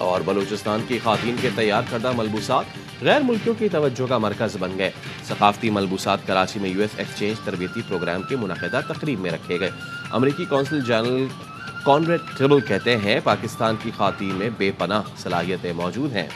और बलूचिस्तान की खातन के तैयार करदा मलबूसात गैर मुल्कियों की तवज्जो का मरकज बन गए। सकाफती मलबूसात कराची में यूएस एक्सचेंज तरबती प्रोग्राम के मुनदा तकरीब में रखे गए। अमरीकी कौंसिल जनरल कॉनरेड ट्रिबल कहते हैं, पाकिस्तान की खातन में बेपनाह सलाहियतें मौजूद हैं।